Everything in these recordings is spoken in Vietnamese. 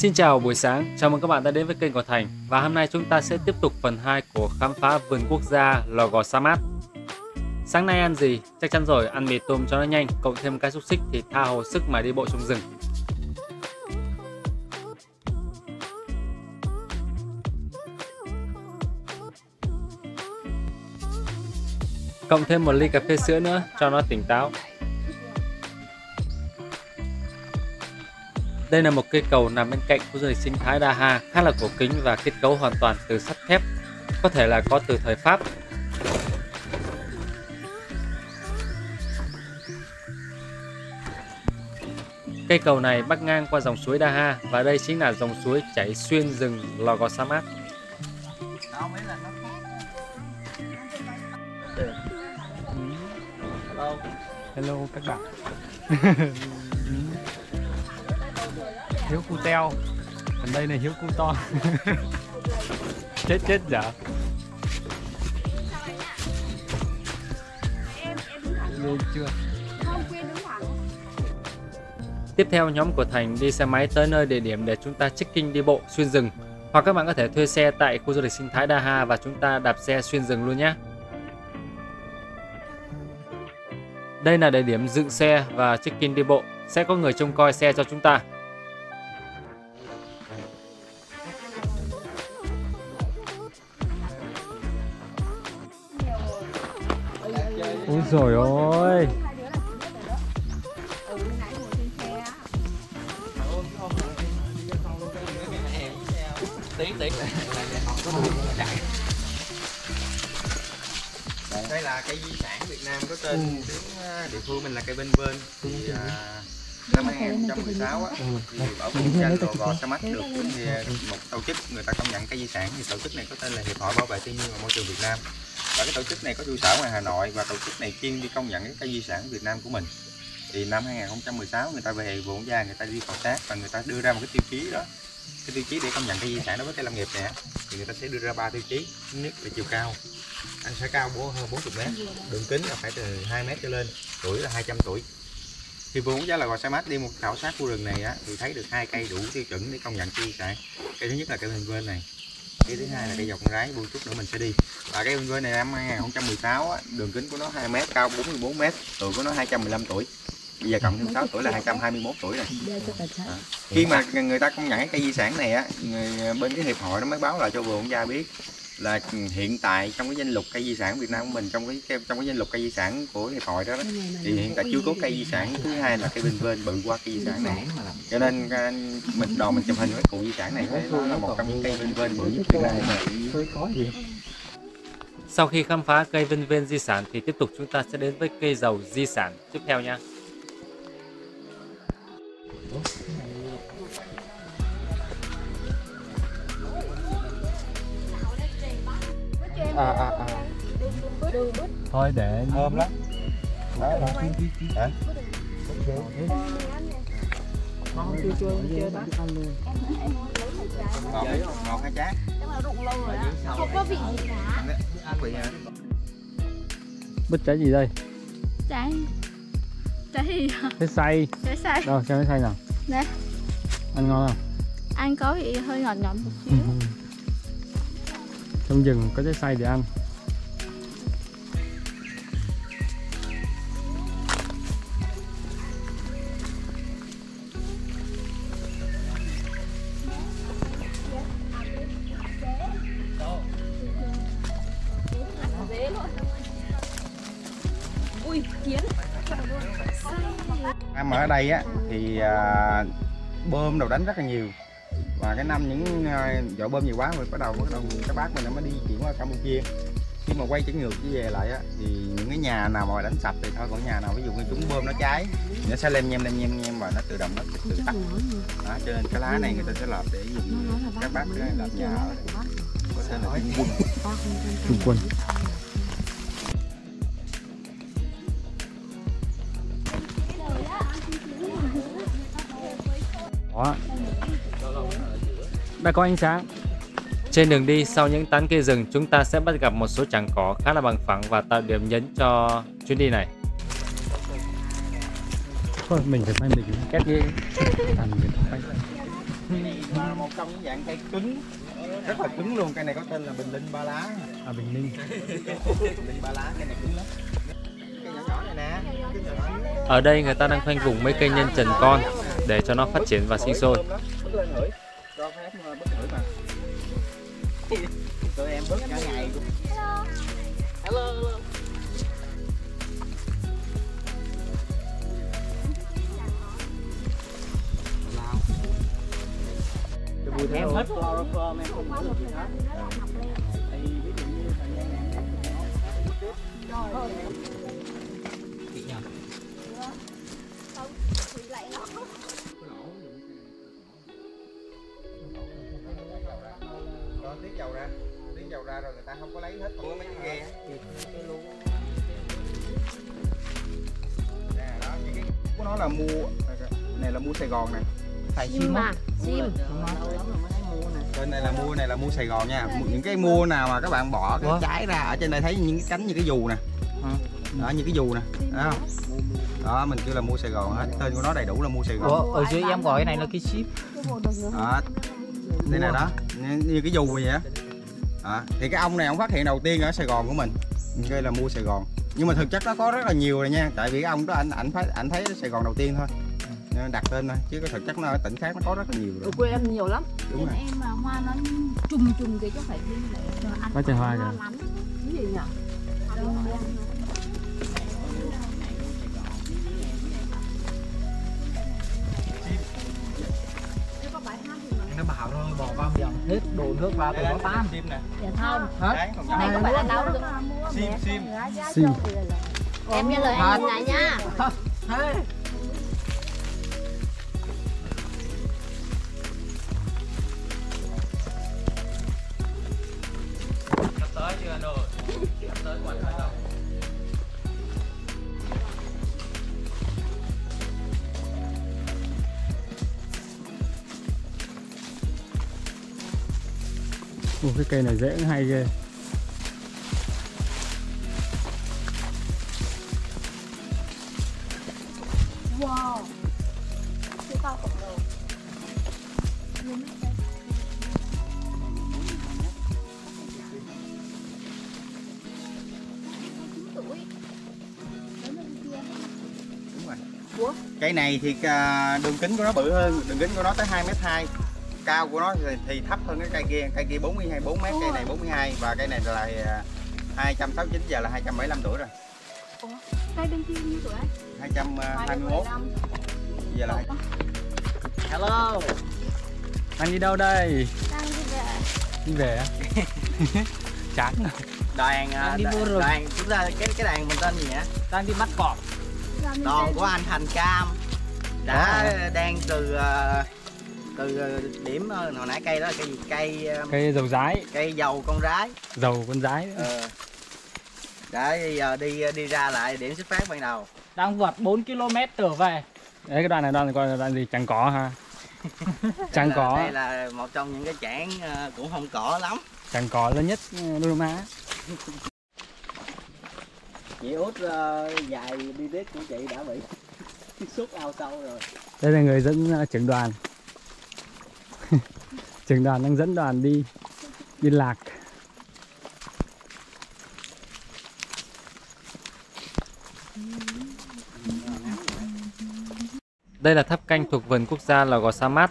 Xin chào buổi sáng, chào mừng các bạn đã đến với kênh của Thành và hôm nay chúng ta sẽ tiếp tục phần 2 của khám phá vườn quốc gia Lò Gò Sa Mát. Sáng nay ăn gì? Chắc chắn rồi, ăn mì tôm cho nó nhanh, cộng thêm cái xúc xích thì tha hồ sức mà đi bộ trong rừng. Cộng thêm một ly cà phê sữa nữa cho nó tỉnh táo. Đây là một cây cầu nằm bên cạnh khu du lịch sinh thái Đa Hà khá là cổ kính và kết cấu hoàn toàn từ sắt thép, có thể là có từ thời Pháp. Cây cầu này bắc ngang qua dòng suối Đa Ha và đây chính là dòng suối chảy xuyên rừng Lò Gò Sa Mát. Hello. Hello các bạn Hiếu cu teo Còn đây là hiếu cu to Chết chết dở. Lên chưa Tiếp theo nhóm của Thành đi xe máy tới nơi địa điểm để chúng ta trekking đi bộ xuyên rừng hoặc các bạn có thể thuê xe tại khu du lịch sinh thái Đa Ha và chúng ta đạp xe xuyên rừng luôn nhé. Đây là địa điểm dựng xe và check-in đi bộ, sẽ có người trông coi xe cho chúng ta. Rồi ôi Tí tí đây là cây di sản Việt Nam có tên tiếng ờ, địa phương mình là cây bên bên. Thì à, năm 2016 á thì bảo vệ danh Lò Gò Sa Mát được thì một tổ chức người ta công nhận cây di sản. Thì tổ chức này có tên là Hiệp hội Bảo vệ Thiên nhiên và Môi trường Việt Nam và cái tổ chức này có trụ sở ngoài Hà Nội và tổ chức này chuyên đi công nhận cái cây di sản Việt Nam của mình. Thì năm 2016 người ta về vườn gia người ta đi khảo sát và người ta đưa ra một cái tiêu chí đó. Cái tiêu chí để công nhận cây di sản đối với cây lâm nghiệp này thì người ta sẽ đưa ra ba tiêu chí. Thứ nhất là chiều cao anh sẽ cao bố hơn 40 mét. Đường kính là phải từ 2 mét trở lên tuổi là 200 tuổi. Thì vườn giá là gò xe mát đi một khảo sát khu rừng này á, thì thấy được hai cây đủ tiêu chuẩn để công nhận cây di sản. Cây thứ nhất là cây bên bên này cây thứ hai là cây dọc con rái buông chút nữa mình sẽ đi. Và bình vên này năm 2016 á, đường kính của nó 2 mét cao 44 mét tuổi của nó 215 tuổi. Bây giờ cộng thêm 6 tuổi là 221 tuổi rồi. À. khi mà người ta công nhận cái cây di sản này á người bên cái hiệp hội nó mới báo lại cho vườn gia biết là hiện tại trong cái danh lục cây di sản Việt Nam của mình trong cái trong cái danh lục cây di sản của hiệp hội đó, đó thì hiện tại chưa có cây di sản. thứ hai là cây bên bên bự qua cây di sản này. Cho nên mình đoàn mình chụp hình với cụ di sản này thấy nó là một trong những cây bên bên bự nhất Việt Nam. Sau khi khám phá cây vân ven di sản thì tiếp tục chúng ta sẽ đến với cây dầu di sản. Tiếp theo nha. À à à. Thôi để thơm lắm. Đó đó hả ngọt ngọt hay chát không có vị gì cả ăn vị hả Bít trái gì đây? trái. Trái gì Trái xay. Trái xay. Đâu xem cái xay nào. Nè. Ăn ngon không? ăn có vị hơi ngọt ngọt một xíu trong rừng có trái xay để ăn. Kiến em ở đây á thì à, bơm đầu đánh rất là nhiều và cái năm những à, vỏ bơm nhiều quá rồi bắt đầu bắt đầu các bác mình nó mới đi chuyển qua campuchia. Khi mà quay trở ngược trở về lại á thì những cái nhà nào mà đánh sập thì thôi còn nhà nào ví dụ như chúng bơm nó cháy nó sẽ lem nhem lem nhem nhem và nó tự động nó tự tắt. Đó, cho nên cái lá này người ta sẽ làm để dùng các bác để làm nhà ở có thể là quân. Trung quân. Đó Đã có ánh sáng. Trên đường đi sau những tán cây rừng chúng ta sẽ bắt gặp một số tràng cỏ khá là bằng phẳng và tạo điểm nhấn cho chuyến đi này. Thôi mình phải may mình két ghê Thằng mình phải là một trong những dạng cây cứng rất là cứng luôn. Cây này có tên là bình linh ba lá. À Bình Ninh. bình linh ba lá cây này cứng lắm. Cây nhỏ nhỏ này nè. Cái nhỏ nhỏ Ở đây người ta đang khoanh vùng mấy cây nhân trần con để cho nó phát triển và sinh sôi. Cho phép uh, bước ngửi mà. Tụi em bước cả ngày cũng Em hết chloroform em không được gì hết. Này Rồi tiết dầu ra, tiết dầu ra rồi người ta không có lấy hết của mấy cái ghe. Nè đó, những cái của nó là mua này là mua Sài Gòn nè. phải sim sim à sim Trên này là mua này là mua Sài Gòn nha. Những cái mua nào mà các bạn bỏ cái trái ra ở trên đây thấy những cái cánh như cái dù nè. Đó như cái dù nè. Thấy không? Đó mình kêu là mua Sài Gòn hết. Tên của nó đầy đủ là mua Sài Gòn. Ủa, ở dưới em gọi cái này là cái ship. đó đây nè đó. Như, như cái dù vậy á. Đó. thì cái ông này ông phát hiện đầu tiên ở Sài Gòn của mình. Đây là mua Sài Gòn. Nhưng mà thực chất nó có rất là nhiều rồi nha. Tại vì cái ông đó anh ảnh phát ảnh thấy Sài Gòn đầu tiên thôi. Nên đặt tên thôi. Chứ cái thực chất nó ở tỉnh khác nó có rất là nhiều rồi. Ở quê em nhiều lắm. Đúng rồi. em mà hoa nó trùng trùng kìa chứ phải đi lại ăn Có chai hoa kìa. lắm. Cái gì nhỉ bỏ vào miệng hết đổ nước vào thì nó tan. sim nè dạ không. Hết. Này có phải là đâu được sim sim. Sim. em nghe lời anh này nha Ủa, cái cây này dễ hay ghê. wow. Siêu to khổng lồ cây này thì à, đường kính của nó bự hơn đường kính của nó tới 2 mét 2 cao của nó thì, thì thấp hơn cái cây kia cây kia 42 4 mét cây này 42 và cây này là à, 269 giờ là 275 tuổi rồi cây bên kia nhiêu tuổi 221 giờ là Hello. Đang đi đâu đây? đang đi về Đi về á? Chán. đoàn à, Đang đi mua rừng. đoàn chúng ta cái cái đoàn mình tên gì nhỉ Đang đi bắt cọp. Đoàn của anh Thành Cam đã đang từ à, từ à, điểm ờ, hồi nãy cây đó là cây gì cây à, Cây dầu rái, cây dầu con rái dầu con rái. Ờ. đã giờ đi đi ra lại điểm xuất phát ban đầu Đang vượt 4 km trở về. Đấy cái đoạn này đoạn này coi là đoạn gì chẳng có ha. chẳng Đây là- có, đây là một trong những cái chảng cũng không cỏ lắm chẳng có lớn nhất Đô Má. chị út ờ, dài đi tiếp của chị đã bị xúc ao sâu rồi Đây là người dẫn uh, trưởng đoàn. trưởng đoàn đang dẫn đoàn đi đi lạc. Đây là tháp canh thuộc vườn quốc gia Lò Gò Sa Mát.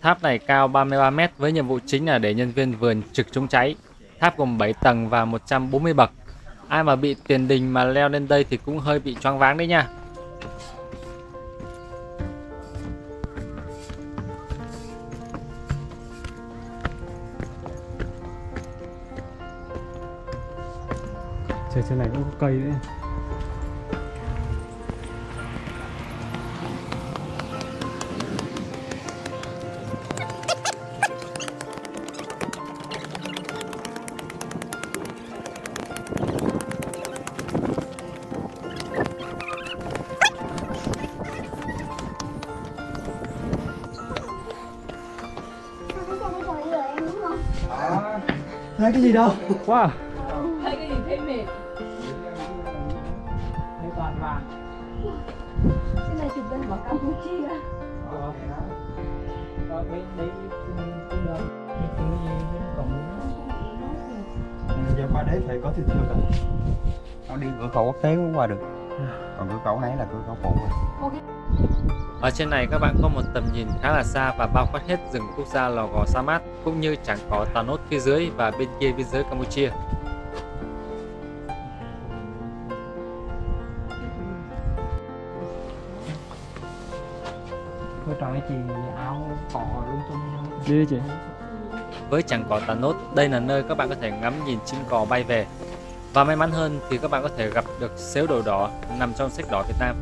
Tháp này cao 33 m với nhiệm vụ chính là để nhân viên vườn trực chống cháy. Tháp gồm 7 tầng và 140 bậc. Ai mà bị tiền đình mà leo lên đây thì cũng hơi bị choáng váng đấy nha. Trời trên này cũng có cây nữa. Thấy cái gì đâu? Wow. Campuchia Đó bên đấy cũng được cái gì còn giờ qua đấy phải có thị thực à nó đi cửa khẩu quốc tế mới qua được còn cửa khẩu này là cửa khẩu phụ rồi. Ở trên này các bạn có một tầm nhìn khá là xa và bao quát hết rừng quốc gia Lò Gò Sa Mát cũng như chẳng có Tà Nốt phía dưới và bên kia biên giới Campuchia. Này chị áo cỏ lung tung đi chị Với chẳng có Tà Nốt, đây là nơi các bạn có thể ngắm nhìn chim cò bay về. Và may mắn hơn thì các bạn có thể gặp được xếu đồ đỏ nằm trong sách đỏ Việt Nam.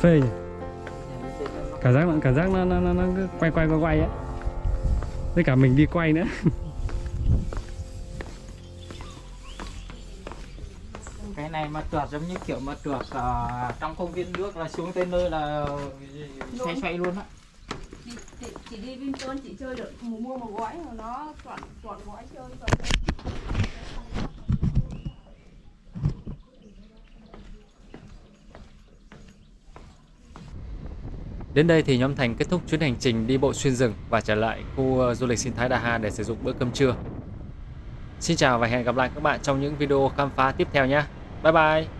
phê nhỉ? cảm giác cảm giác nó nó nó, nó cứ quay quay quay quay á với cả mình đi quay nữa cái này mà trượt giống như kiểu mà trượt ờ, trong công viên nước là xuống tới nơi là xoay xoay luôn á Chị, chị, chị đi Vinpearl chị chơi được mua mua một gói mà nó chọn chọn gói chơi rồi Đến đây thì nhóm Thành kết thúc chuyến hành trình đi bộ xuyên rừng và trở lại khu ờ, du lịch sinh thái Đà Ha để sử dụng bữa cơm trưa. Xin chào và hẹn gặp lại các bạn trong những video khám phá tiếp theo nhé. 拜拜。